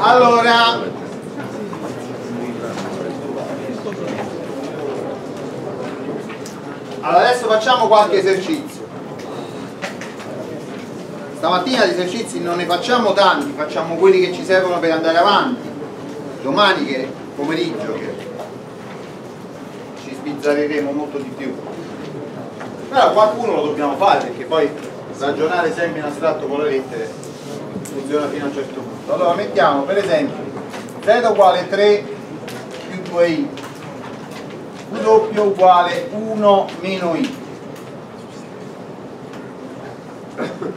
allora. Allora adesso facciamo qualche esercizio. Stamattina di esercizi non ne facciamo tanti facciamo quelli che ci servono per andare avanti. Domani che pomeriggio che ci sbizzarriremo molto di più. Però qualcuno lo dobbiamo fare perché poi ragionare sempre in astratto con le lettere funziona fino a un certo punto. Allora mettiamo per esempio z uguale 3 più 2i w uguale 1 meno i.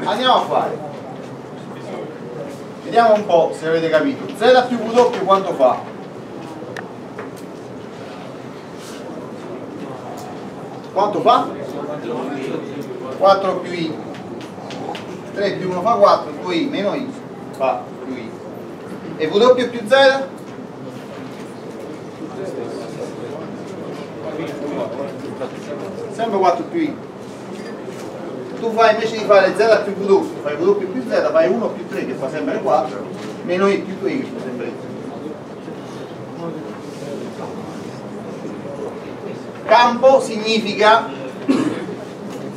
Andiamo a fare. Vediamo un po' se avete capito. Z più w quanto fa? quanto fa? 4 più i 3 più 1 fa 4 2i meno i fa più i. E w più z? sempre 4 più i. Tu fai invece di fare z più w fai w più z fai 1 più 3 che fa sempre 4 meno i più 2i che fa sempre 3 campo significa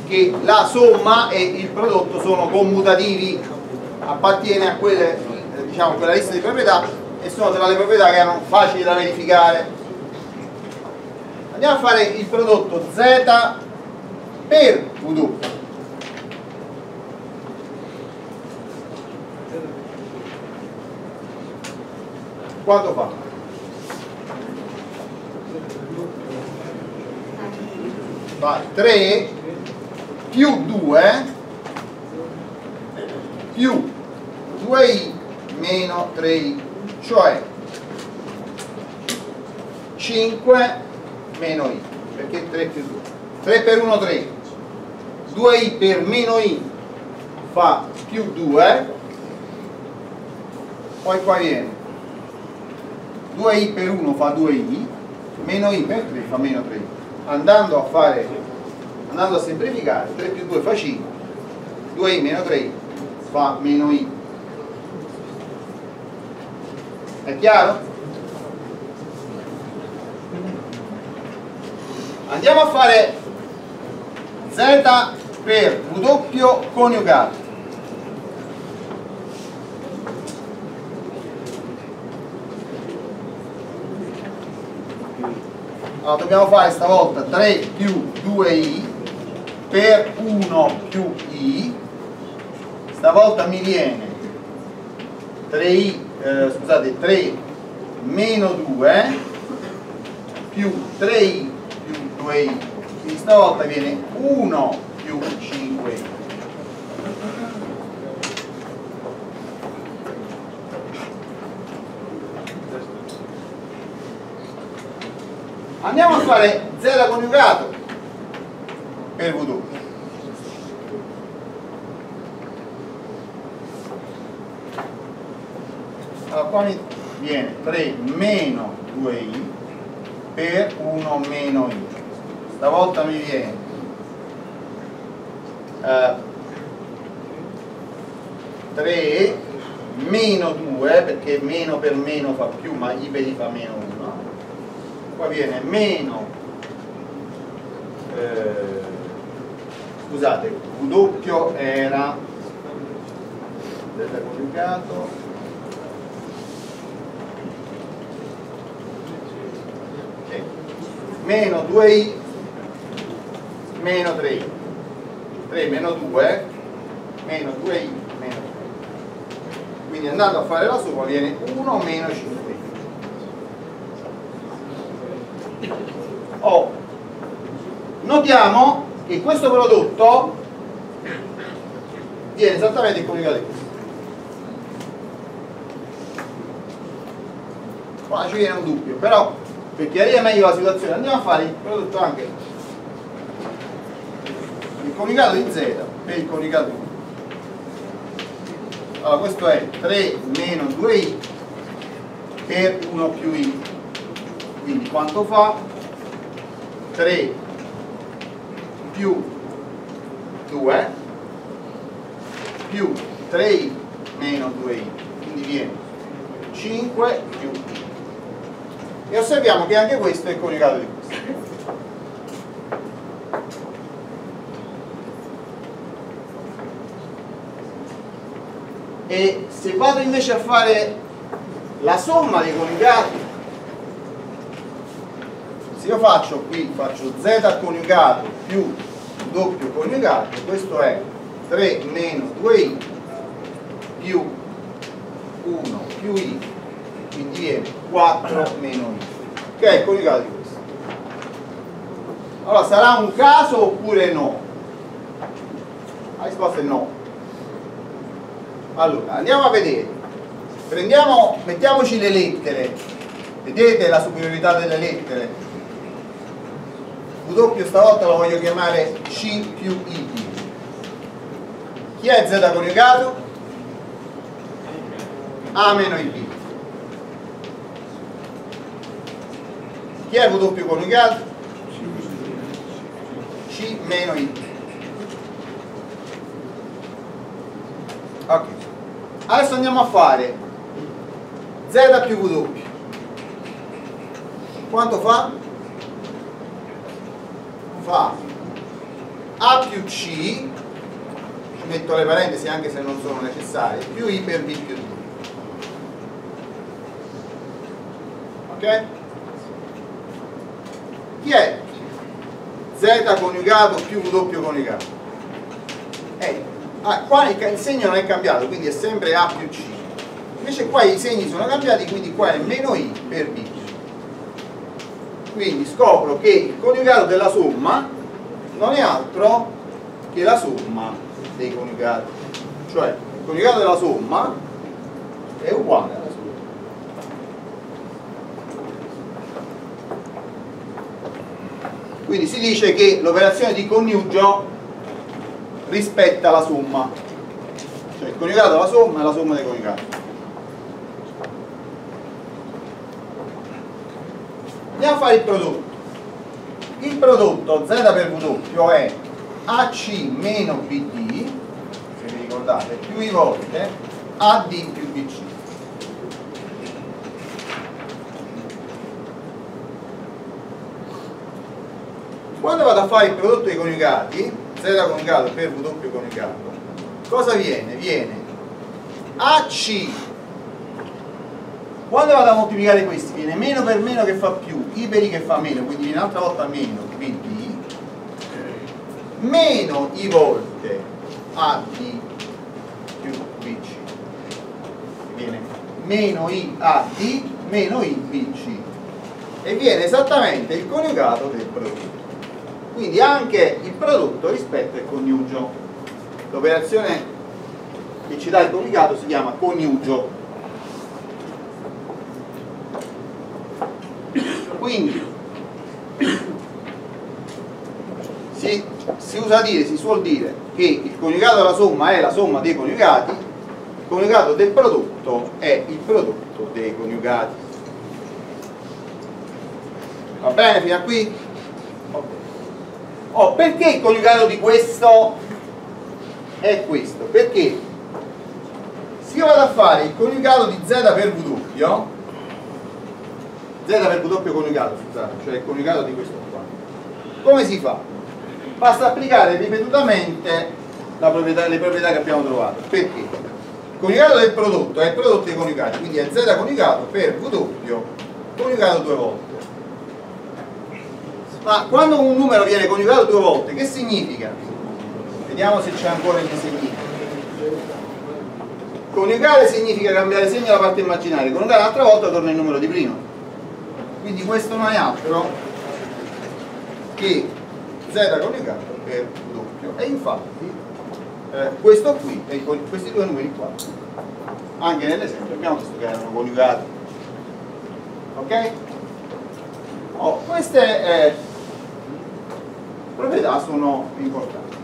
che la somma e il prodotto sono commutativi appartiene a quelle, diciamo, quella lista di proprietà e sono tra le proprietà che erano facili da verificare. Andiamo a fare il prodotto z per w quanto fa? fa 3 più 2 più 2i meno 3i cioè 5 meno i perché 3 più 2 3 per 1 3 2i per meno i fa più 2 poi qua viene. 2i per 1 fa 2i meno i per 3 fa meno 3 andando a fare andando a semplificare 3 più 2 fa 5 2i meno 3 fa meno i è chiaro? andiamo a fare z per w coniugato allora dobbiamo fare stavolta 3 più 2i per 1 più i. Stavolta mi viene 3i eh, scusate 3 meno 2 più 3i più 2i quindi stavolta viene 1 più 5i andiamo a fare z coniugato per v allora qua mi viene 3 meno 2i per 1 meno i. Stavolta mi viene eh, 3 meno 2 perché meno per meno fa più ma i per i fa meno 1 qua viene meno eh, scusate W era delta coniugato okay. meno 2i meno 3i 3 meno 2 meno 2i meno 3 quindi andando a fare la somma viene 1 meno 5 oh, notiamo che questo prodotto viene esattamente di questo qua ci viene un dubbio però per chiarire meglio la situazione andiamo a fare il prodotto anche. Il coniugato di z per il coniugato di allora questo è 3 meno 2i per 1 più i. Quindi quanto fa? 3 più 2 più 3i meno 2i quindi viene 5 più i. E osserviamo che anche questo è coniugato di questo. E se vado invece a fare la somma dei coniugati, se io faccio qui, faccio z coniugato più doppio coniugato, questo è 3 meno 2i più 1 più i, quindi viene 4 meno i, che è il coniugato di questo. Allora, sarà un caso oppure no? La risposta è no. Allora, andiamo a vedere. Prendiamo, mettiamoci le lettere. Vedete la superiorità delle lettere? W stavolta lo voglio chiamare C più I. Chi è Z coniugato? A meno IB. Chi è W coniugato? C meno IB. Ok. Adesso andiamo a fare Z più W. Quanto fa? Fa A più C, ci metto le parentesi anche se non sono necessarie, più I per B più D. ok? Chi è Z coniugato più W coniugato? Eh, ah, qua il segno non è cambiato, quindi è sempre A più C. Invece qua i segni sono cambiati, quindi qua è meno I per B. Quindi scopro che il coniugato della somma non è altro che la somma dei coniugati. Cioè, il coniugato della somma è uguale quindi si dice che l'operazione di coniugio rispetta la somma. Cioè il coniugato è la somma e la somma dei coniugati andiamo a fare il prodotto il prodotto Z per W è AC meno BD se vi ricordate più i volte AD più BC quando vado a fare il prodotto dei coniugati Z coniugato per W coniugato cosa viene? viene AC quando vado a moltiplicare questi viene meno per meno che fa più I per I che fa meno quindi viene un'altra volta meno BD meno I volte AD più BC viene meno I AD meno I BC e viene esattamente il coniugato del prodotto. Quindi anche il prodotto rispetto al coniugio. L'operazione che ci dà il coniugato si chiama coniugio quindi si, si usa dire, si suol dire che il coniugato della somma è la somma dei coniugati il coniugato del prodotto è il prodotto dei coniugati va bene fino a qui? Oh, perché il coniugato di questo è questo? Perché se io vado a fare il coniugato di z per w, z per w coniugato, scusate, cioè il coniugato di questo qua, come si fa? Basta applicare ripetutamente proprietà, le proprietà che abbiamo trovato. Perché? Il coniugato del prodotto è il prodotto dei coniugati, quindi è z coniugato per w coniugato due volte ma quando un numero viene coniugato due volte, che significa? Vediamo se c'è ancora il significa. Coniugare significa cambiare segno alla parte immaginaria, coniugare un'altra volta torna il numero di prima. Quindi questo non è altro che z coniugato per doppio. E infatti eh, questo qui e questi due numeri qua, anche nell'esempio abbiamo visto che erano coniugati. Ok? Oh, queste eh, proprietà sono importanti.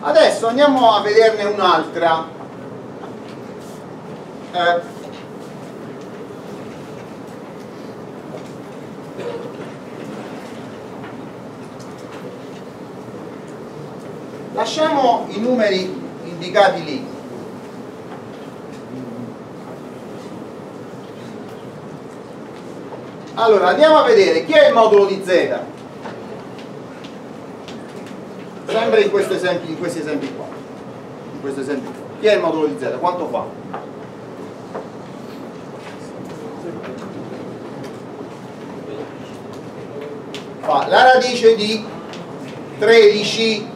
Adesso andiamo a vederne un'altra. Eh, lasciamo i numeri indicati lì allora andiamo a vedere chi è il modulo di Z sempre in, esempi, in questi esempi qua in questo esempio qua chi è il modulo di Z? quanto fa? fa la radice di 13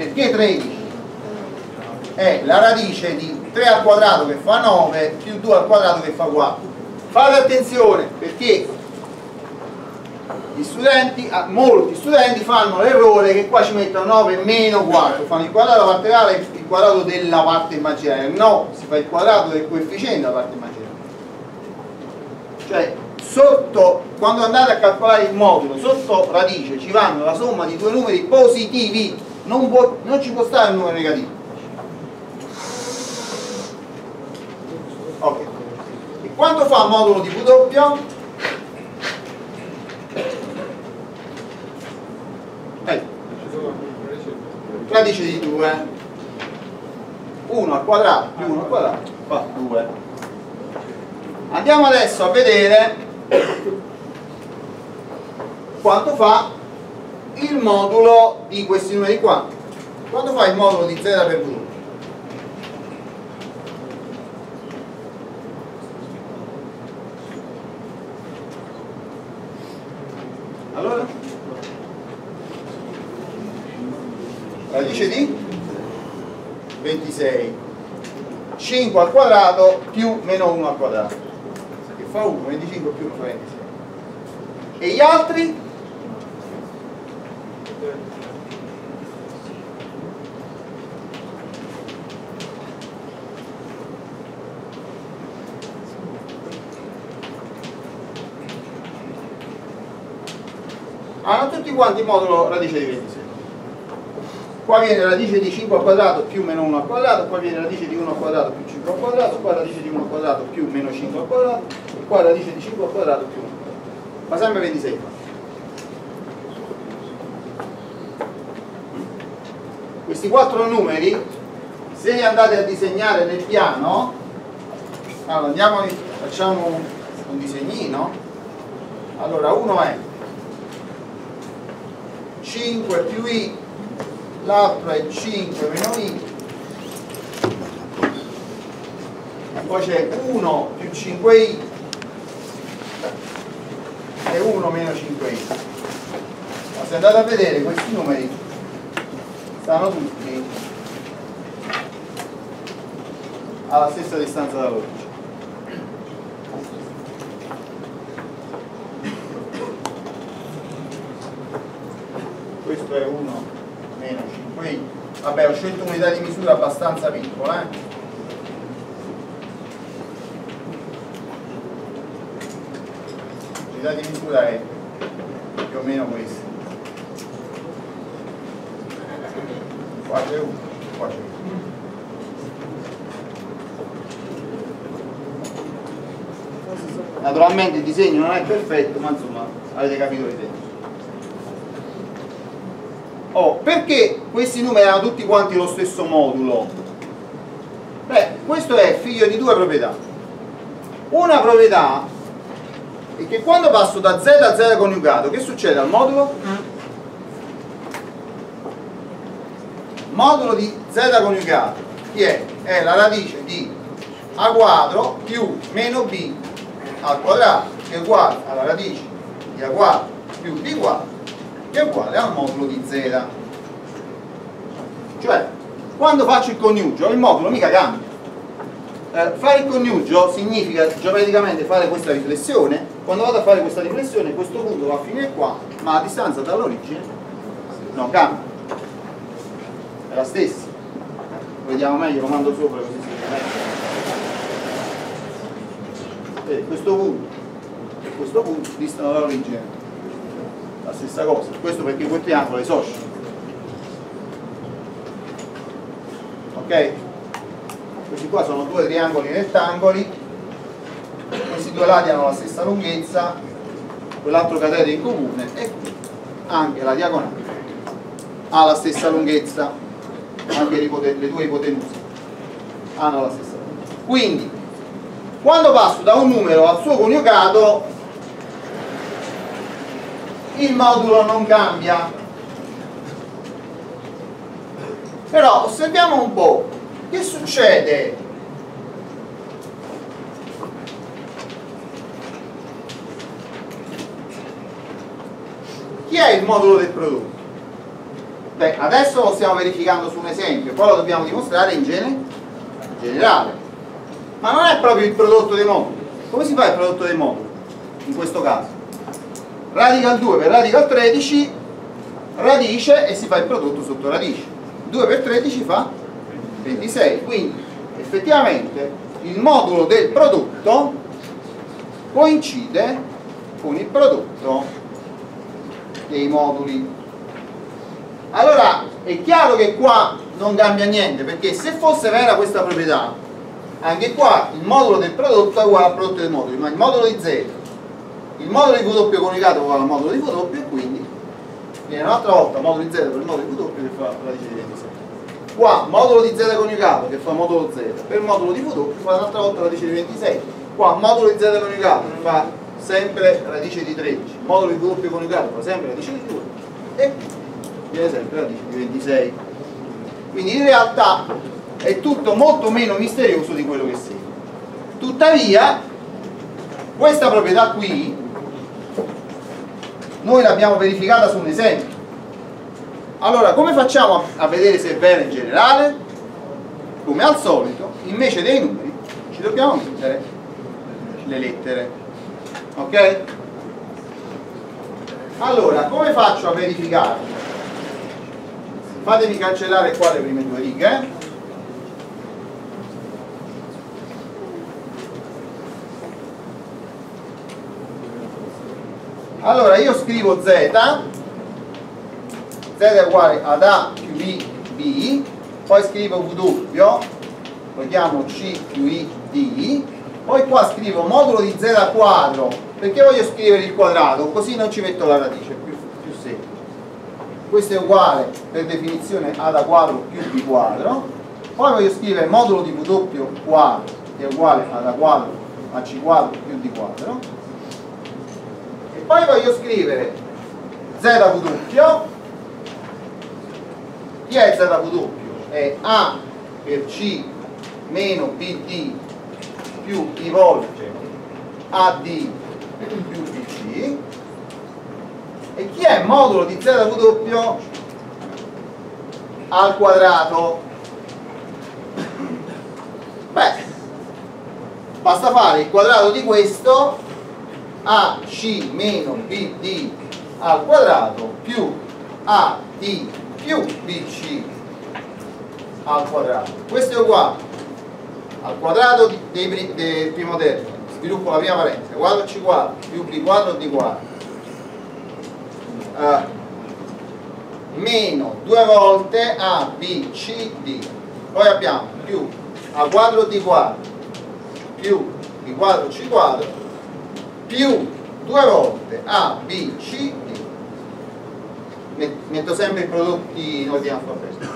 perché 13? è la radice di 3 al quadrato che fa 9 più 2 al quadrato che fa 4 fate attenzione perché gli studenti, ah, molti studenti fanno l'errore che qua ci mettono 9 meno 4 fanno il quadrato reale e il quadrato della parte immaginaria. No, si fa il quadrato del coefficiente della parte immaginaria. Cioè sotto, quando andate a calcolare il modulo sotto radice ci vanno la somma di due numeri positivi non, può, non ci può stare un numero negativo ok e quanto fa il modulo di W? Eh. radice di 2 1 al quadrato più 1 al quadrato fa 2 andiamo adesso a vedere quanto fa il modulo di questi numeri qua. Quanto fa il modulo di z per v allora? Radice di 26 5 al quadrato più meno 1 al quadrato. Fa 1, 25 più 1 fa 26 e gli altri? Hanno tutti quanti modulo radice di 26 qua viene radice di 5 al quadrato più meno 1 al quadrato, qua viene radice di 1 al quadrato più 5 al quadrato, qua radice di 1 al quadrato più meno 5 al quadrato, qua radice di 5 al quadrato più 1 al quadrato. Ma sempre 26 Questi quattro numeri, se li andate a disegnare nel piano, allora andiamo, facciamo un disegnino, allora uno è 5 più i l'altro è 5 meno i. Poi c'è 1 più 5i e 1 meno 5i ma se andate a vedere questi numeri stanno tutti. Alla stessa distanza dall'origine questo è 1 meno 5i vabbè ho scelto un'unità di misura abbastanza piccola eh? l'unità di misura è più o meno questa qua c'è uno qua c'è uno naturalmente il disegno non è perfetto ma insomma avete capito l'idea Oh, perché questi numeri hanno tutti quanti lo stesso modulo? Beh, questo è figlio di due proprietà. Una proprietà è che quando passo da z a z coniugato, che succede al modulo? Modulo di z coniugato, chi è? È la radice di a quadro più meno b al quadrato, che è uguale alla radice di a quadro più b quadro che è uguale al modulo di z. Cioè quando faccio il coniugio il modulo mica cambia. Eh, fare il coniugio significa geometricamente fare questa riflessione. Quando vado a fare questa riflessione questo punto va a finire qua ma la distanza dall'origine non cambia è la stessa. Vediamo meglio lo mando sopra così si vede meglio. Questo punto e questo punto distano dall'origine la stessa cosa. Questo perché quel triangolo è isoscelo ok? questi qua sono due triangoli rettangoli. Questi due lati hanno la stessa lunghezza quell'altro catetere in comune e anche la diagonale ha la stessa lunghezza anche le due ipotenuse. Hanno la stessa. Lunghezza quindi quando passo da un numero al suo coniugato il modulo non cambia. Però osserviamo un po' che succede? Chi è il modulo del prodotto? Beh, adesso lo stiamo verificando su un esempio poi lo dobbiamo dimostrare in generale. Ma non è proprio il prodotto dei moduli come si fa il prodotto dei moduli in questo caso? radical 2 per radical 13 radice e si fa il prodotto sotto radice. 2 per 13 fa 26 quindi effettivamente il modulo del prodotto coincide con il prodotto dei moduli allora è chiaro che qua non cambia niente perché se fosse vera questa proprietà anche qua il modulo del prodotto è uguale al prodotto dei moduli ma il modulo di Z il modulo di V coniugato è uguale al modulo di V e quindi viene un'altra volta modulo di Z per il modulo di V che fa radice di 26 qua modulo di Z coniugato che fa modulo Z per il modulo di V fa un'altra volta radice di 26 qua modulo di Z coniugato fa sempre radice di 13 modulo di V coniugato fa sempre radice di 2 e viene sempre radice di 26 quindi in realtà è tutto molto meno misterioso di quello che sembra tuttavia questa proprietà qui noi l'abbiamo verificata su un esempio allora come facciamo a vedere se è vera in generale? come al solito invece dei numeri ci dobbiamo mettere le lettere ok? allora come faccio a verificare? Fatemi cancellare qua le prime due righe. Allora io scrivo z. Z è uguale ad a più i b. Poi scrivo w lo chiamo c più i d. Poi qua scrivo modulo di z quadro perché voglio scrivere il quadrato così non ci metto la radice questo è uguale per definizione a da quadro più b quadro. Poi voglio scrivere modulo di w quadro che è uguale a da quadro a c quadro più d quadro. Poi voglio scrivere ZW chi è ZW? è A per C meno BD più I volte AD più BC e chi è modulo di ZW al quadrato? beh basta fare il quadrato di questo AC meno BD al quadrato più AD più BC al quadrato. Questo è uguale al quadrato dei, del primo termine, sviluppo la prima parentesi, quadro C quadro più B quadro D quadro. Uh, meno due volte A, B, C, D. Poi abbiamo più A quadro D quadro più B quadro C quadro più due volte A, B, C, D metto sempre i prodotti in ordine alfabetico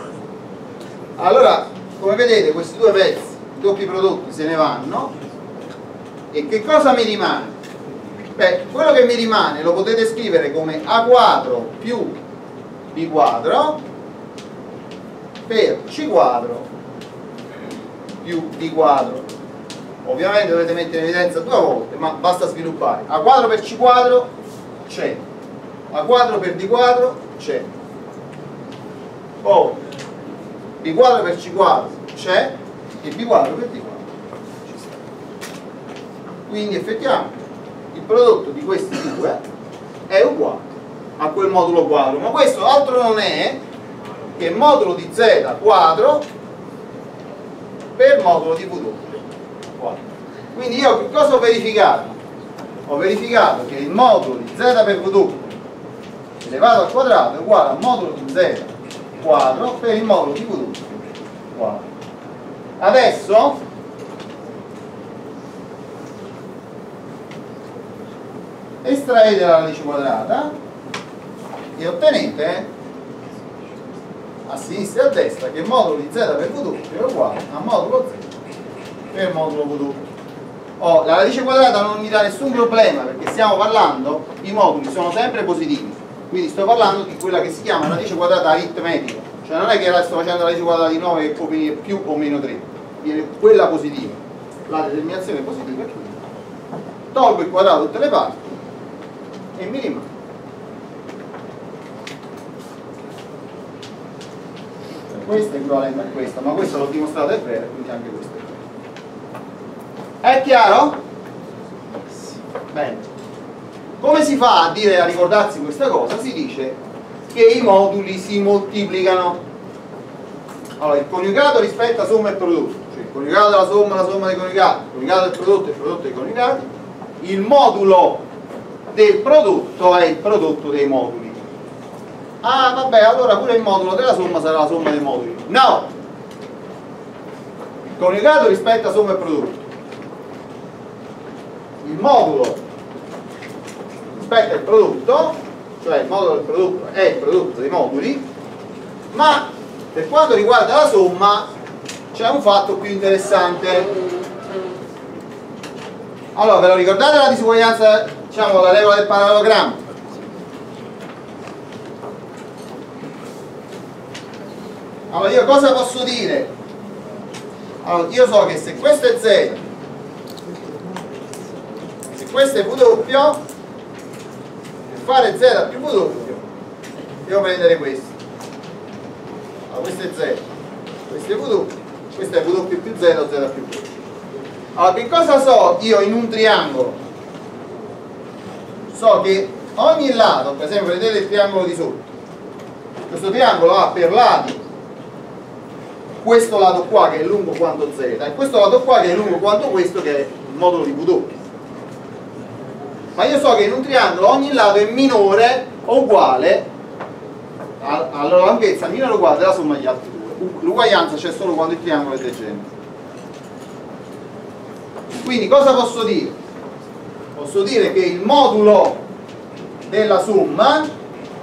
allora come vedete questi due pezzi i doppi prodotti se ne vanno e che cosa mi rimane? Beh quello che mi rimane lo potete scrivere come A quadro più B quadro per C quadro più D quadro. Ovviamente dovete mettere in evidenza due volte ma basta sviluppare. A quadro per c quadro c'è. A quadro per d quadro c'è. Poi b quadro per c quadro c'è e b quadro per d quadro ci sta. Quindi effettivamente il prodotto di questi due è uguale a quel modulo quadro. Ma questo altro non è che modulo di z quadro per modulo di v. Quindi io che cosa ho verificato? ho verificato che il modulo di z per v elevato al quadrato è uguale al modulo di z quadro per il modulo di v quadro. Adesso estraete la radice quadrata e ottenete a sinistra e a destra che modulo di z per v è uguale a modulo z per modulo v. Oh, la radice quadrata non mi dà nessun problema perché stiamo parlando, i moduli sono sempre positivi, quindi sto parlando di quella che si chiama radice quadrata aritmetica, cioè non è che sto facendo la radice quadrata di 9 che può venire più o meno 3, viene quella positiva, la determinazione è positiva. Tolgo il quadrato da tutte le parti e mi rimane. Questo è equivalente a questo, ma questo l'ho dimostrato è vero, quindi anche questo è vero. È chiaro? Bene. Come si fa a, dire, a ricordarsi questa cosa? Si dice che i moduli si moltiplicano. Allora, il coniugato rispetta somma e prodotto, cioè il coniugato della somma, la somma dei coniugati, il coniugato del prodotto, il prodotto dei coniugati, il modulo del prodotto è il prodotto dei moduli. Ah, vabbè, allora pure il modulo della somma sarà la somma dei moduli. No! Il coniugato rispetta somma e prodotto. Il modulo rispetta il prodotto, cioè il modulo del prodotto è il prodotto dei moduli, ma per quanto riguarda la somma c'è un fatto più interessante. Allora, ve lo ricordate la disuguaglianza, diciamo, la regola del parallelogramma? Allora, io cosa posso dire? Allora, io so che se questo è Z, se questo è W, per fare Z più W, devo prendere questo. Allora, questo è Z, questo è W, questo è W più Z o Z più W. Allora, che cosa so io in un triangolo? So che ogni lato, per esempio, vedete il triangolo di sotto, questo triangolo ha per lati questo lato qua che è lungo quanto z e questo lato qua che è lungo quanto questo che è il modulo di W. Ma io so che in un triangolo ogni lato è minore o uguale alla lunghezza minore o uguale della somma degli altri due. L'uguaglianza c'è solo quando il triangolo è tangente quindi cosa posso dire? Posso dire che il modulo della somma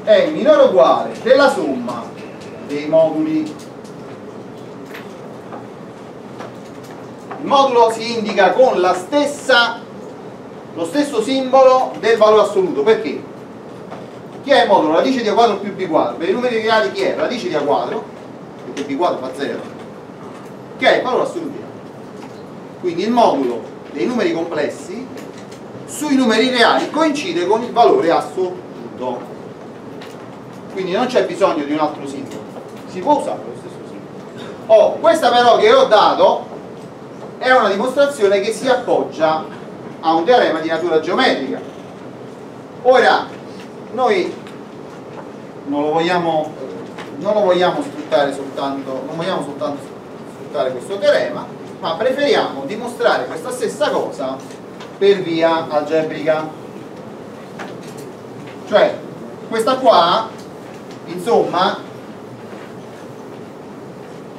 è minore o uguale della somma dei moduli il modulo si indica con la stessa, lo stesso simbolo del valore assoluto perché? chi è il modulo? radice di a quadro più b quadro per i numeri reali chi è? radice di a quadro perché b quadro fa 0 che è il valore assoluto quindi il modulo dei numeri complessi sui numeri reali coincide con il valore assoluto. Quindi non c'è bisogno di un altro simbolo si può usare lo stesso simbolo oh, questa però che ho dato è una dimostrazione che si appoggia a un teorema di natura geometrica. Ora, noi non lo vogliamo, non lo vogliamo sfruttare soltanto, non vogliamo soltanto sfruttare questo teorema, ma preferiamo dimostrare questa stessa cosa per via algebrica. Cioè, questa qua, insomma,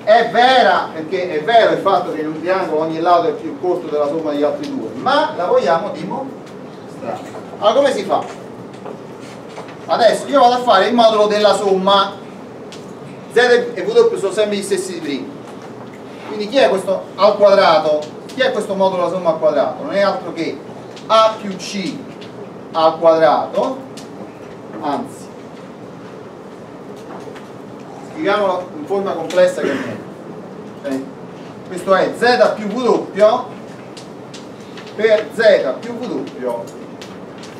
è vera perché è vero il fatto che in un triangolo ogni lato è più corto della somma degli altri due ma la vogliamo dimostrare allora come si fa? adesso io vado a fare il modulo della somma z e w sono sempre gli stessi di prima quindi chi è questo al quadrato? Chi è questo modulo della somma al quadrato? non è altro che a più c al quadrato anzi scriviamolo in forma complessa che è okay. questo è z più w per z più w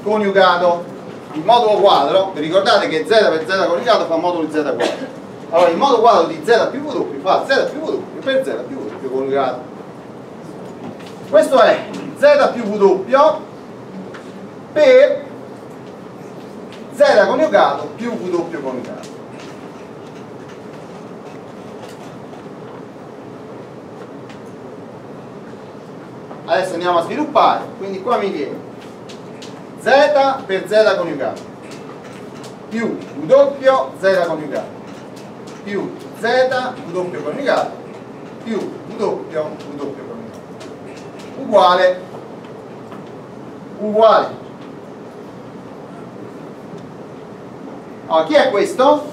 coniugato il modulo quadro vi ricordate che z per z coniugato fa modulo di z quadro allora il modulo quadro di z più w fa z più w per z più w coniugato questo è z più w per z coniugato più w coniugato adesso andiamo a sviluppare quindi qua mi viene z per z coniugato più w z coniugato più z w coniugato più w w coniugato uguale uguale allora chi è questo?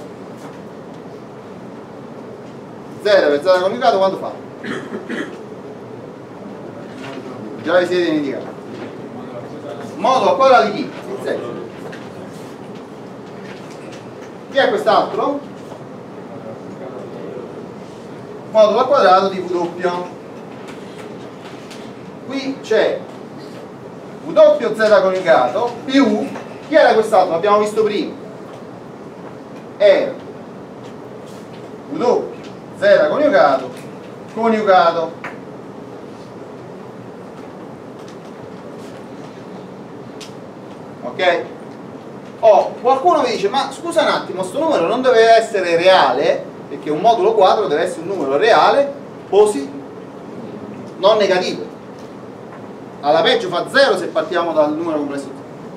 z per z coniugato quanto fa? già vi siete dimenticati modulo quadrato di chi? di z chi è quest'altro? modulo al quadrato di w qui c'è w z coniugato più chi era quest'altro? l'abbiamo visto prima era w z coniugato coniugato ok? Oh, qualcuno mi dice ma scusa un attimo questo numero non deve essere reale perché un modulo quadro deve essere un numero reale positivo non negativo alla peggio fa 0 se partiamo dal numero complesso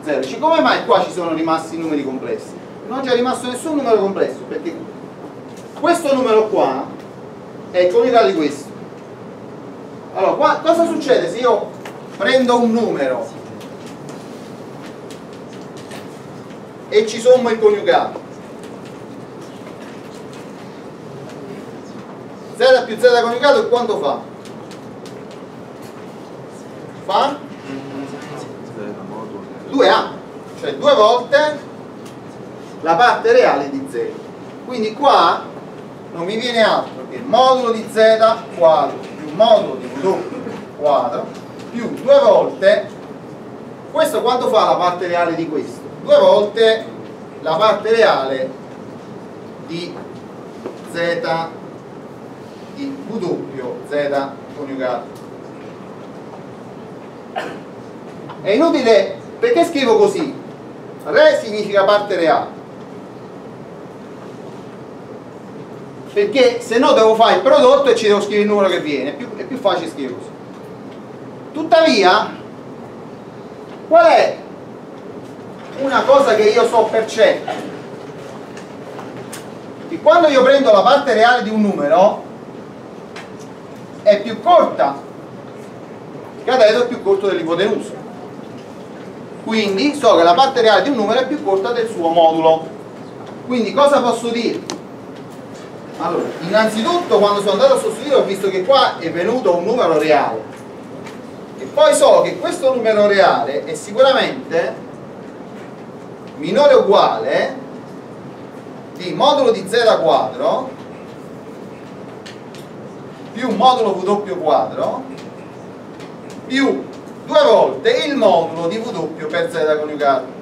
0 dice come mai qua ci sono rimasti numeri complessi? Non c'è rimasto nessun numero complesso perché questo numero qua è il coniugato di questo. Allora qua, cosa succede se io prendo un numero e ci sommo il coniugato z più z coniugato quanto fa? Fa? 2a cioè due volte la parte reale di z quindi qua non mi viene altro che modulo di z quadro più modulo di w quadro più due volte questo quanto fa la parte reale di questo? due volte la parte reale di z di w z coniugato è inutile. Perché scrivo così? Re significa parte reale. Perché se no devo fare il prodotto e ci devo scrivere il numero che viene. È più, è più facile scrivere così. Tuttavia qual è una cosa che io so per certo? Che quando io prendo la parte reale di un numero è più corta il cateto è più corto dell'ipotenusa quindi so che la parte reale di un numero è più corta del suo modulo. Quindi cosa posso dire? allora, innanzitutto quando sono andato a sostituire ho visto che qua è venuto un numero reale. E poi so che questo numero reale è sicuramente minore o uguale di modulo di z quadro più modulo w quadro più due volte il modulo di w per z coniugato.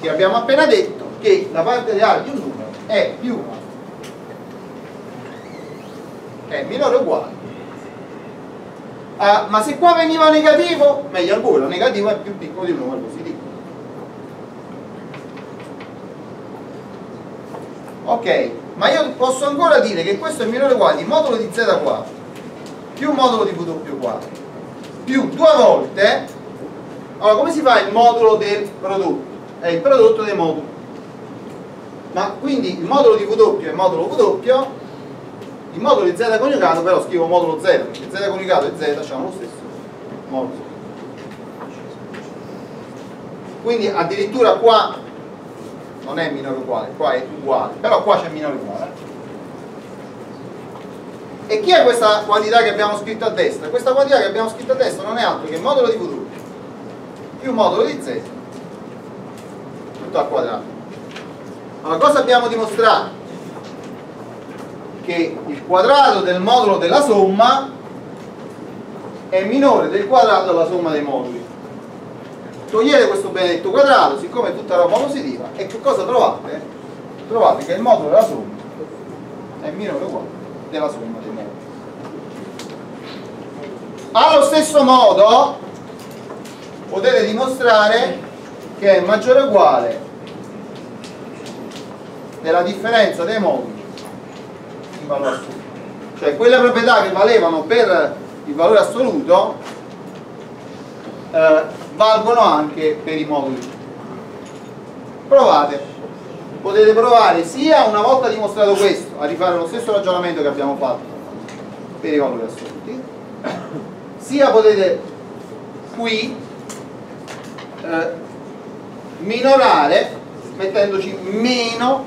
Che abbiamo appena detto che la parte reale di un numero è più è minore o uguale. Ah, ma se qua veniva negativo meglio ancora, negativo è più piccolo di un numero positivo ok, ma io posso ancora dire che questo è minore uguale di modulo di z quadro più modulo di w quadro. Più due volte allora come si fa il modulo del prodotto? è il prodotto dei moduli. Ma quindi il modulo di W è il modulo W il modulo di Z coniugato però scrivo modulo 0 perché Z coniugato e Z hanno lo stesso modulo. Quindi addirittura qua non è minore uguale, qua è uguale però qua c'è minore uguale e chi è questa quantità che abbiamo scritto a destra? questa quantità che abbiamo scritto a destra non è altro che il modulo di W più modulo di Z tutto al quadrato allora cosa abbiamo dimostrato? che il quadrato del modulo della somma è minore del quadrato della somma dei moduli togliete questo benedetto quadrato siccome è tutta roba positiva e che cosa trovate? trovate che il modulo della somma è minore o uguale della somma dei moduli allo stesso modo potete dimostrare che è maggiore o uguale della differenza dei moduli in valore assoluto cioè quelle proprietà che valevano per il valore assoluto eh, valgono anche per i moduli provate. Potete provare sia una volta dimostrato questo a rifare lo stesso ragionamento che abbiamo fatto per i valori assoluti sia potete qui eh, minorare mettendoci meno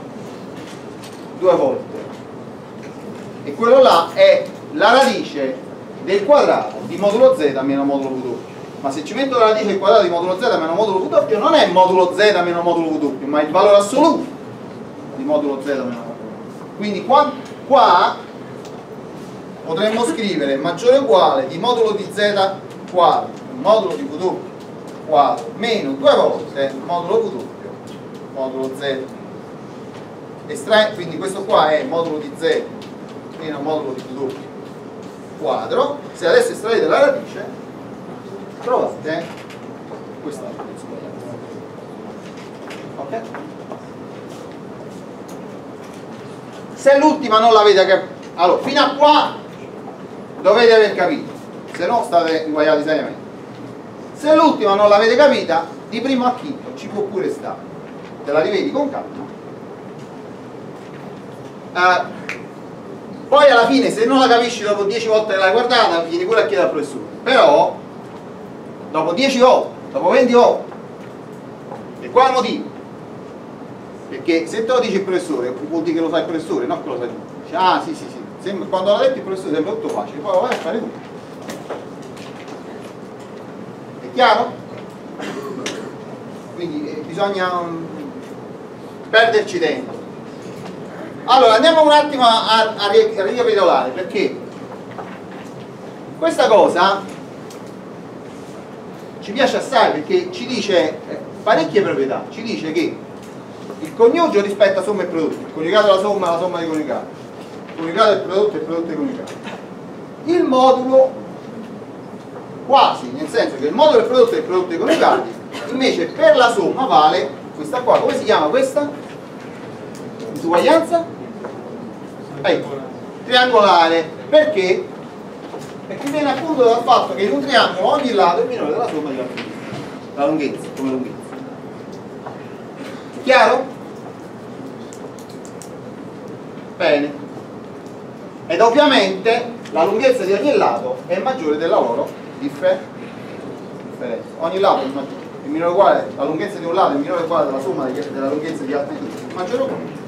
due volte. E quello là è la radice del quadrato di modulo z meno modulo w ma se ci metto la radice del quadrato di modulo z meno modulo w non è modulo z meno modulo w ma il valore assoluto di modulo z meno modulo w. Quindi qua, qua potremmo scrivere maggiore o uguale di modulo di z quadro modulo di w quadro meno due volte modulo w modulo z. Estra quindi questo qua è modulo di z meno modulo di w quadro. Se adesso estraete la radice trovate questa ok? se l'ultima non l'avete capito allora fino a qua dovete aver capito. Se no state inguagliati seriamente. Se l'ultima non l'avete capita di primo a quinto ci può pure stare. Te la rivedi con calma. Uh, poi alla fine se non la capisci dopo 10 volte che l'hai guardata vieni pure a chiedere al professore. Però dopo 10 volte dopo 20 volte e qual è il motivo? perché se te lo dice il professore vuol dire che lo sa il professore non che lo sai tu. Dice, ah sì sì sì. Sembra, quando l'ha detto il professore sembra tutto facile poi lo vai a fare tu. È chiaro? quindi eh, bisogna um, perderci dentro allora andiamo un attimo a, a, a ricapitolare perché questa cosa ci piace assai perché ci dice eh, parecchie proprietà ci dice che il coniugio rispetta somma e prodotto il coniugato è la somma la somma dei coniugati il coniugato è il prodotto e il prodotto è il coniugato il modulo quasi nel senso che il modulo del prodotto è il prodotto dei coniugati invece per la somma vale questa qua come si chiama questa? disuguaglianza? ecco, triangolare perché? Perché viene appunto dal fatto che in un triangolo ogni lato è minore della somma di lato la lunghezza come lunghezza. Chiaro? bene. Ed ovviamente la lunghezza di ogni lato è maggiore della loro differenza. Ogni lato è maggiore è minore uguale la lunghezza di un lato è minore uguale della somma della lunghezza di altri due maggiore o uguale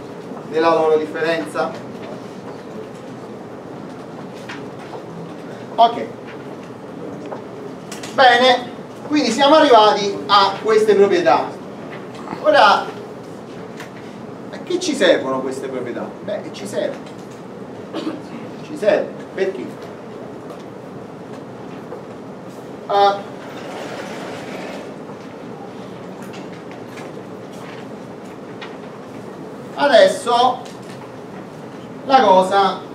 della loro differenza ok bene quindi siamo arrivati a queste proprietà ora a che ci servono queste proprietà? beh ci servono ci serve perché? Uh, adesso la cosa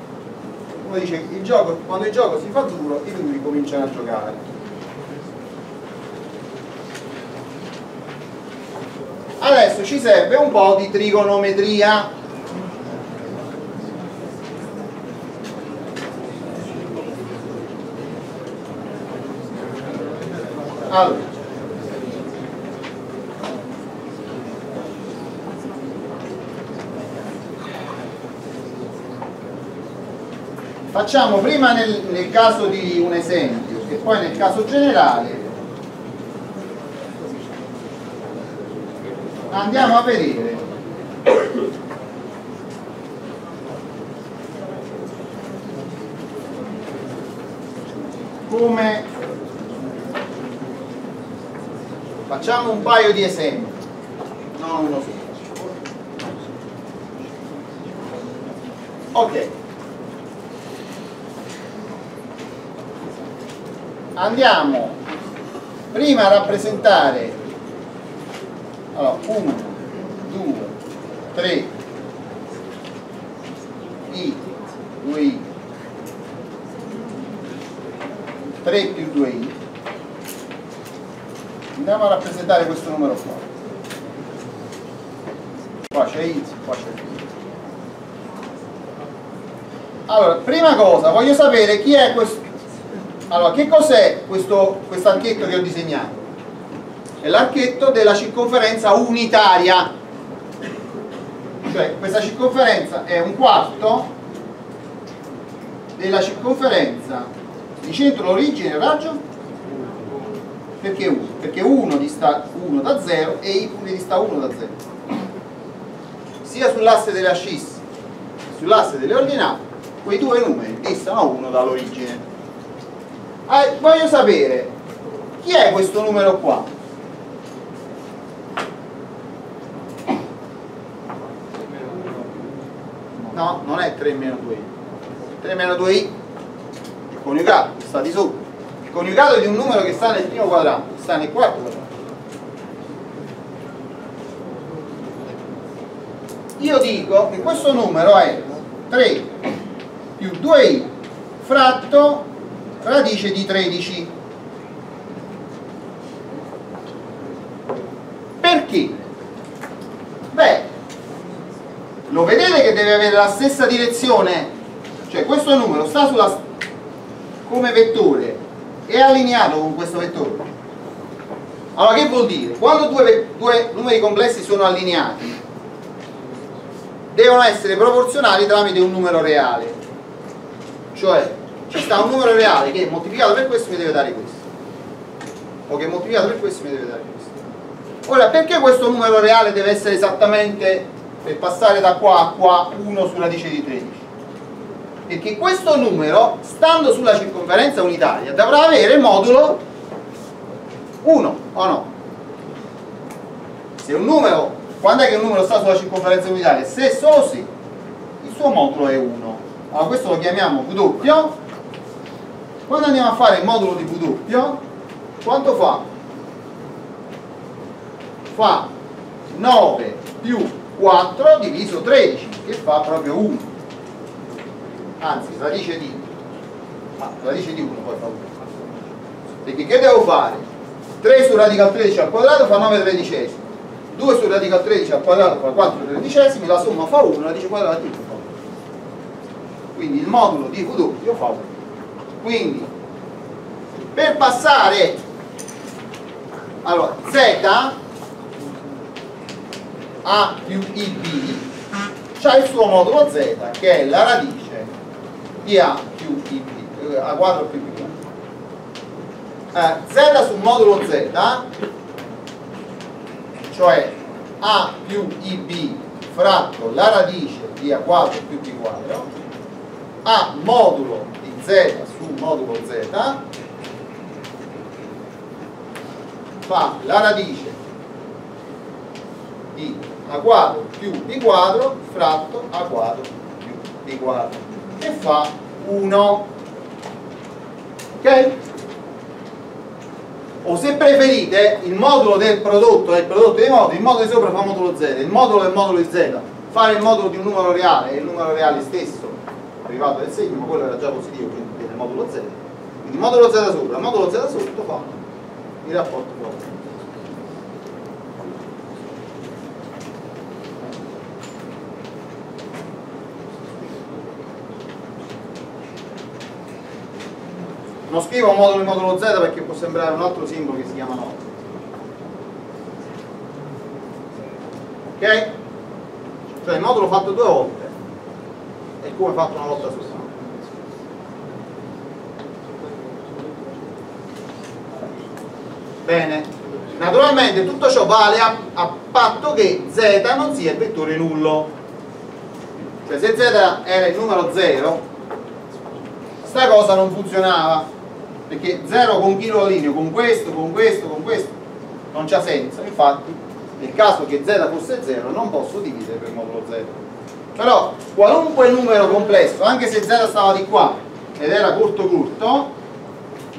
come dice il gioco quando il gioco si fa duro i duri cominciano a giocare. Adesso ci serve un po' di trigonometria. Allora facciamo prima nel, nel caso di un esempio e poi nel caso generale. Andiamo a vedere. Come facciamo un paio di esempi. Non uno solo ok andiamo. Prima a rappresentare. Allora 1 2 3 i 2i 3 più 2i andiamo a rappresentare questo numero qua. Qua c'è i qua c'è i. Allora prima cosa voglio sapere chi è questo allora, che cos'è questo quest archetto che ho disegnato? È l'archetto della circonferenza unitaria. Cioè, questa circonferenza è un quarto della circonferenza di centro, origine raggio? Perché 1? Perché 1 dista 1 da 0 e i punti dista 1 da 0. Sia sull'asse delle ascisse, sull'asse delle ordinate, quei due numeri distano 1 dall'origine eh, voglio sapere chi è questo numero qua? No, non è 3 meno 2i 3 meno 2i il coniugato sta di sopra il coniugato di un numero che sta nel primo quadrante sta nel quarto quadrante. Io dico che questo numero è 3 più 2i fratto radice di 13 perché? beh lo vedete che deve avere la stessa direzione cioè questo numero sta sulla come vettore è allineato con questo vettore allora che vuol dire? quando due, due numeri complessi sono allineati devono essere proporzionali tramite un numero reale cioè ci sta un numero reale che moltiplicato per questo mi deve dare questo o che moltiplicato per questo mi deve dare questo ora perché questo numero reale deve essere esattamente per passare da qua a qua 1 su radice di 13 perché questo numero stando sulla circonferenza unitaria dovrà avere modulo 1 o no se un numero quando è che un numero sta sulla circonferenza unitaria? Se solo se il suo modulo è 1. Allora questo lo chiamiamo W. Quando andiamo a fare il modulo di W, quanto fa? Fa 9 più 4 diviso 13, che fa proprio 1. Anzi, radice di ah, radice di 1 poi fa 1. Perché che devo fare? 3 su radical 13 al quadrato fa 9 tredicesimi 2 su radical 13 al quadrato fa 4 tredicesimi, la somma fa 1, radice quadrata di 1 fa 1. Quindi il modulo di W fa 1. Quindi, per passare, allora, Z A più IB c'ha il suo modulo Z, che è la radice di A più IB, eh, A quadro più B. Eh, Z sul modulo Z cioè A più IB fratto la radice di A quadro più B quadro a modulo di Z su modulo Z fa la radice di A quadro più B quadro fratto A quadro più B quadro e fa 1 ok? o se preferite il modulo del prodotto è il prodotto dei moduli, il modulo di sopra fa modulo Z, il modulo del modulo di Z, fare il modulo di un numero reale e il numero reale stesso derivato del segno, ma quello era già positivo, quindi viene modulo Z. Quindi modulo Z sopra, modulo Z sotto fa il rapporto proprio. non scrivo modulo di modulo Z perché può sembrare un altro simbolo che si chiama nota ok? cioè il modulo fatto due volte è come fatto una volta sola bene. Naturalmente tutto ciò vale a, a patto che Z non sia il vettore nullo. Cioè se Z era il numero 0 sta cosa non funzionava perché 0 con chilolineo con questo, con questo, con questo. Non c'ha senso. Infatti nel caso che z fosse 0 non posso dividere per modulo 0 però qualunque numero complesso anche se z stava di qua ed era corto corto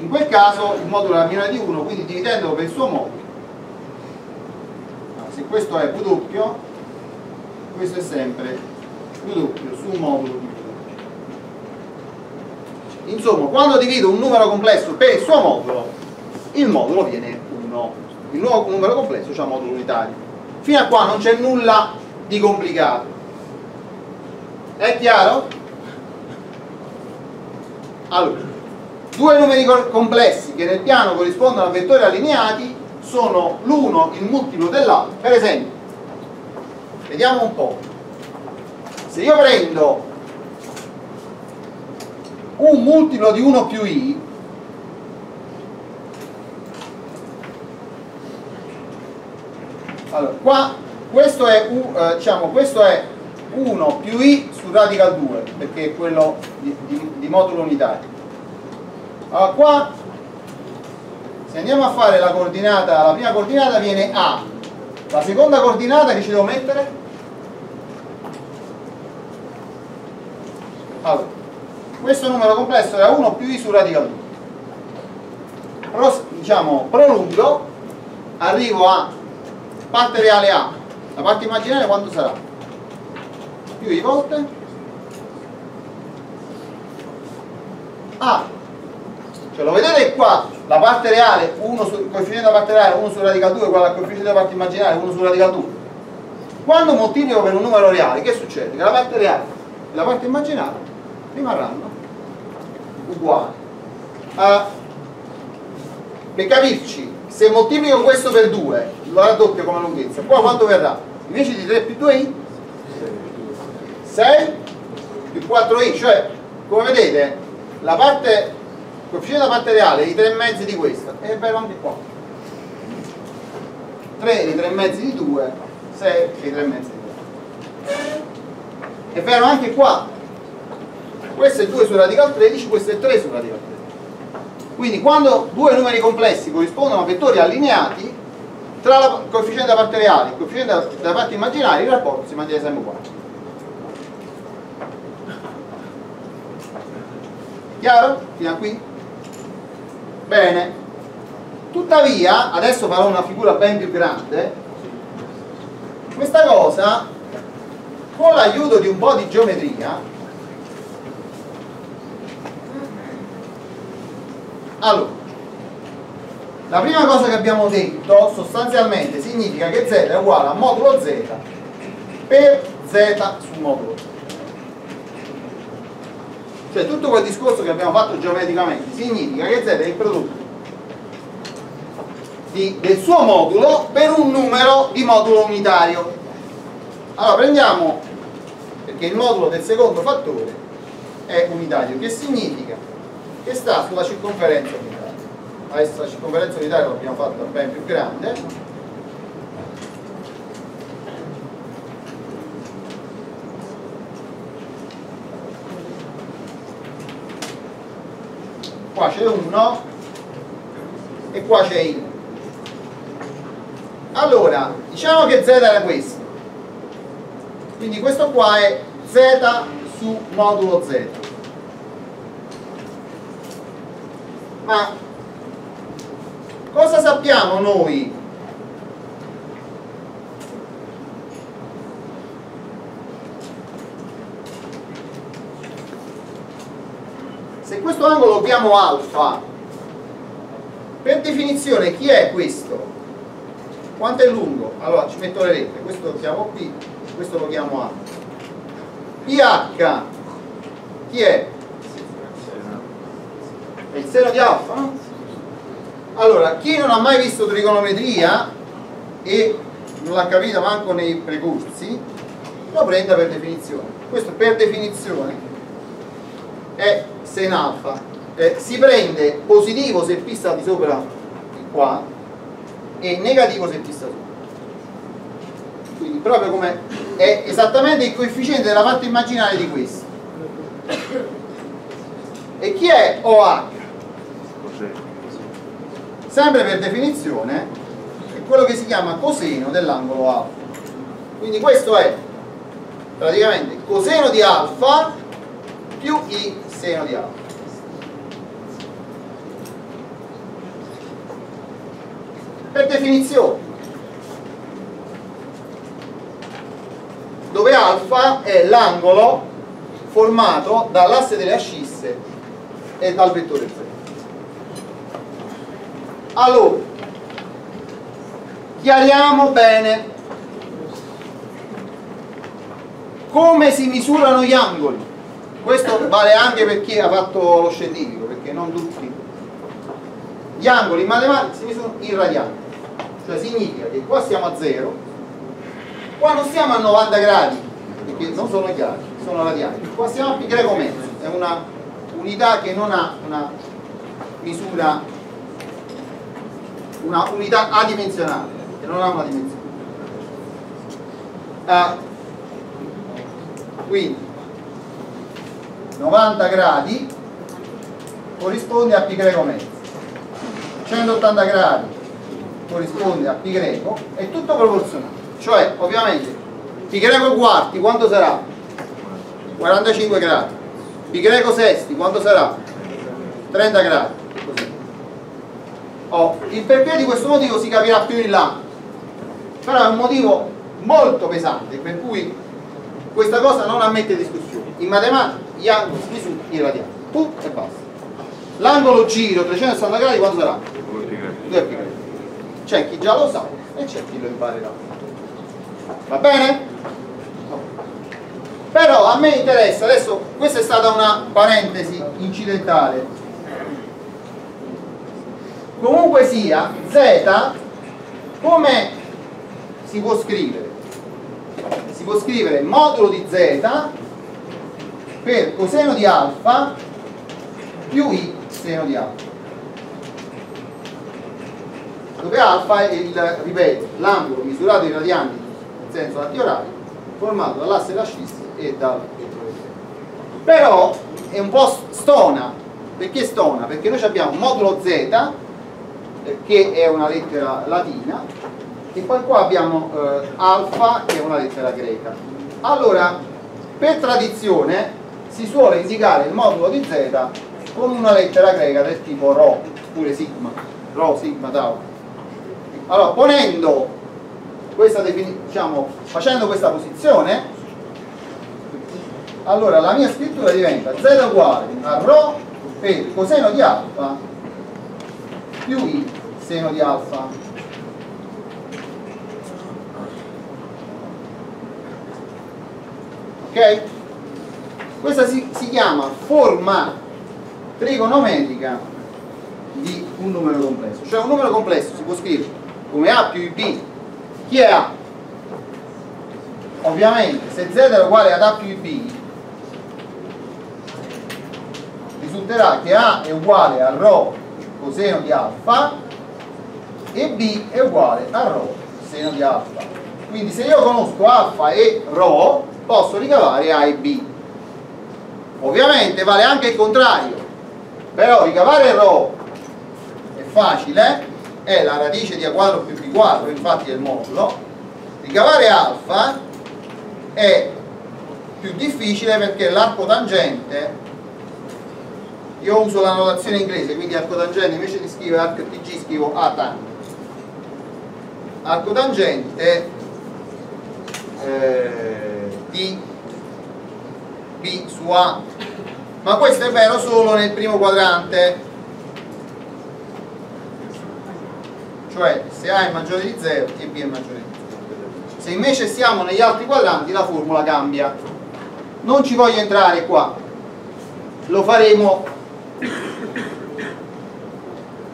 in quel caso il modulo era minore di 1 quindi dividendolo per il suo modulo. Se questo è W questo è sempre W su modulo di insomma quando divido un numero complesso per il suo modulo il modulo viene 1 il nuovo numero complesso ha modulo unitario. Fino a qua non c'è nulla di complicato è chiaro? allora due numeri complessi che nel piano corrispondono a vettori allineati sono l'uno il multiplo dell'altro per esempio vediamo un po' se io prendo un multiplo di 1 più i allora qua questo è, uh, diciamo, questo è 1 più i radical 2 perché è quello di, di, di modulo unitario allora qua se andiamo a fare la coordinata la prima coordinata viene A. La seconda coordinata che ci devo mettere? allora questo numero complesso era 1 più i su radical 2 Pro, diciamo prolungo arrivo a parte reale A. La parte immaginaria quanto sarà? più i volte A cioè lo vedete qua la parte reale 1 su, il coefficiente della parte reale 1 su radical 2 uguale al coefficiente della parte immaginaria 1 su radical 2 quando moltiplico per un numero reale che succede? che la parte reale e la parte immaginaria rimarranno uguali uh, per capirci se moltiplico questo per 2 lo raddoppio come lunghezza qua quanto verrà? invece di 3 più 2i 6 più 4i cioè come vedete la parte il coefficiente della parte reale di 3 mezzi di questa. È vero anche qua. 3 di 3 mezzi di 2 6 di 3 mezzi di 2 è vero anche qua. Questo è 2 su radical 13 questo è 3 su radical 13 quindi quando due numeri complessi corrispondono a vettori allineati tra il coefficiente della parte reale e il coefficiente della parte immaginaria il rapporto si mantiene sempre uguale chiaro? fino a qui? bene tuttavia adesso farò una figura ben più grande questa cosa con l'aiuto di un po' di geometria allora la prima cosa che abbiamo detto sostanzialmente significa che z è uguale a modulo z per z su modulo cioè tutto quel discorso che abbiamo fatto geometricamente significa che z è il prodotto di, del suo modulo per un numero di modulo unitario. Allora prendiamo perché il modulo del secondo fattore è unitario che significa che sta sulla circonferenza unitaria. Adesso la circonferenza unitaria l'abbiamo fatta ben più grande qua c'è 1 e qua c'è i. Allora diciamo che z era questo. Quindi questo qua è z su modulo z. Ma cosa sappiamo noi se questo angolo lo chiamo alfa per definizione chi è questo? quanto è lungo? allora ci metto le lettere questo lo chiamo P questo lo chiamo A PH chi è? è il seno di alfa allora chi non ha mai visto trigonometria e non l'ha capito manco nei precursi lo prenda per definizione questo per definizione è sen alfa. Eh, si prende positivo se P sta di sopra qua e negativo se P sta sopra. Quindi proprio come è esattamente il coefficiente della parte immaginaria di questo. E chi è OH? sempre per definizione è quello che si chiama coseno dell'angolo alfa quindi questo è praticamente coseno di alfa più i seno di alfa per definizione dove alfa è l'angolo formato dall'asse delle ascisse e dal vettore z. Allora chiariamo bene come si misurano gli angoli questo vale anche per chi ha fatto lo scientifico perché non tutti. Gli angoli in misurano in radiani cioè significa che qua stiamo a 0 qua non stiamo a 90 gradi perché non sono chiari, sono radiani qua stiamo a pi greco mezzo è una unità che non ha una misura una unità adimensionale che non ha una dimensione. Uh, quindi 90 gradi corrisponde a pi greco mezzo. 180 gradi corrisponde a pi greco è tutto proporzionale. Cioè ovviamente pi greco quarti quanto sarà? 45 gradi. Pi greco sesti quanto sarà? 30 gradi. Oh, il perché di questo motivo si capirà più in là. Però è un motivo molto pesante per cui questa cosa non ammette discussione in matematica gli angoli sono irradiati tu e basta l'angolo giro 360 gradi quanto sarà? 2 pi c'è chi già lo sa e c'è chi lo imparerà va bene? però a me interessa adesso questa è stata una parentesi incidentale comunque sia z come si può scrivere? si può scrivere modulo di z per coseno di alfa più i seno di alfa. Dove alfa è il, ripeto, l'angolo misurato in radiani in senso antiorario formato dall'asse della scisti e dal però è un po' stona. Perché stona? perché noi abbiamo modulo z che è una lettera latina e poi qua abbiamo eh, alfa che è una lettera greca. Allora per tradizione si suole indicare il modulo di z con una lettera greca del tipo rho oppure sigma rho, sigma, tau allora ponendo questa definizione diciamo facendo questa posizione allora la mia scrittura diventa z uguale a rho per coseno di alfa più i seno di alfa ok? questa si, si chiama forma trigonometrica di un numero complesso. Cioè un numero complesso si può scrivere come A più B. Chi è A? ovviamente se Z è uguale ad A più B risulterà che A è uguale a Rho coseno di alfa e B è uguale a Rho seno di alfa. Quindi se io conosco alfa e Rho posso ricavare A e B ovviamente vale anche il contrario. Però ricavare ρ è facile è la radice di A quadro più B quadro infatti è il modulo ricavare alfa è più difficile perché l'arco tangente io uso la notazione inglese quindi arco tangente invece di scrivere arco TG scrivo A tan. Arco tangente eh, di B su A. Ma questo è vero solo nel primo quadrante. Cioè se A è maggiore di 0 e B è maggiore di 0 se invece siamo negli altri quadranti la formula cambia. Non ci voglio entrare qua. Lo faremo.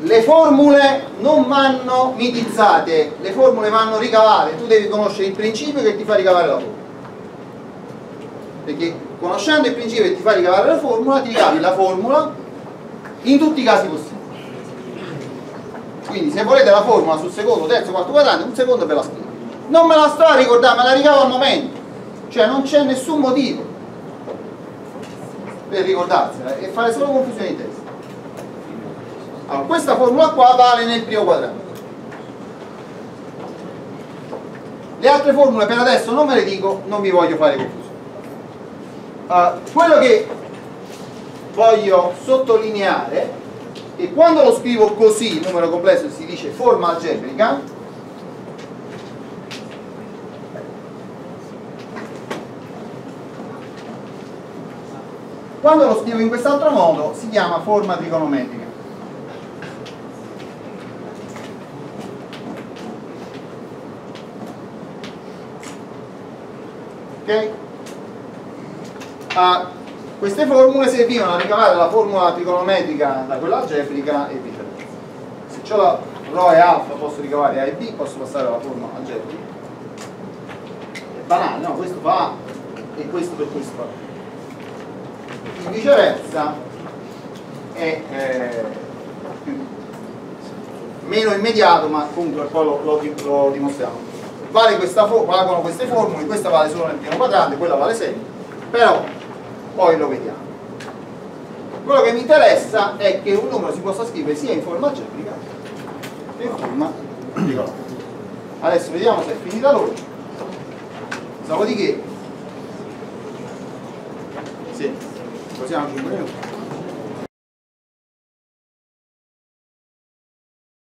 Le formule non vanno mitizzate. Le formule vanno ricavate. Tu devi conoscere il principio che ti fa ricavare la formula perché conoscendo il principio che ti fa ricavare la formula ti ricavi la formula in tutti i casi possibili. Quindi se volete la formula sul secondo, terzo, quarto quadrante un secondo ve la scrivo. Non me la sto a ricordare, me la ricavo al momento. Cioè non c'è nessun motivo per ricordarsela e fare solo confusione in testa allora, questa formula qua vale nel primo quadrante. Le altre formule per adesso non me le dico non vi voglio fare confusione uh, quello che voglio sottolineare è quando lo scrivo così il numero complesso si dice forma algebrica quando lo scrivo in quest'altro modo si chiama forma trigonometrica ok? Ah, queste formule servivano a ricavare la formula trigonometrica da quella algebrica e viceversa. Se ho la ρ e alfa posso ricavare A e B posso passare alla formula algebrica. È banale, no? questo fa A e questo per questo fa A in viceversa è eh, meno immediato ma comunque poi lo, lo, lo dimostriamo. Vale questa, valgono queste formule questa vale solo nel primo quadrante quella vale sempre. Però poi lo vediamo. Quello che mi interessa è che un numero si possa scrivere sia in forma algebrica che in forma regolare adesso vediamo se è finita l'ora dopodiché sì, possiamo 5 minuti